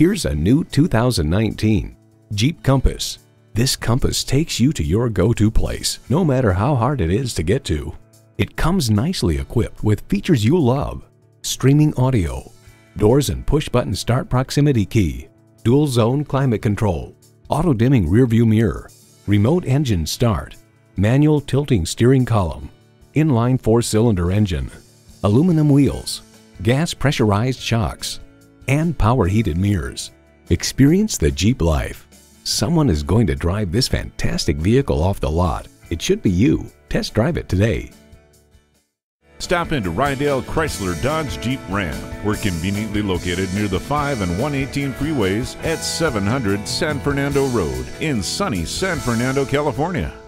Here's a new 2019 Jeep Compass. This Compass takes you to your go-to place, no matter how hard it is to get to. It comes nicely equipped with features you love. Streaming audio, doors and push-button start proximity key, dual zone climate control, auto dimming rearview mirror, remote engine start, manual tilting steering column, inline four-cylinder engine, aluminum wheels, gas pressurized shocks, and power heated mirrors. Experience the Jeep life. Someone is going to drive this fantastic vehicle off the lot. It should be you. Test drive it today. Stop into Rydell Chrysler Dodge Jeep Ram. We're conveniently located near the 5 and 118 freeways at 700 San Fernando Road in sunny San Fernando, California.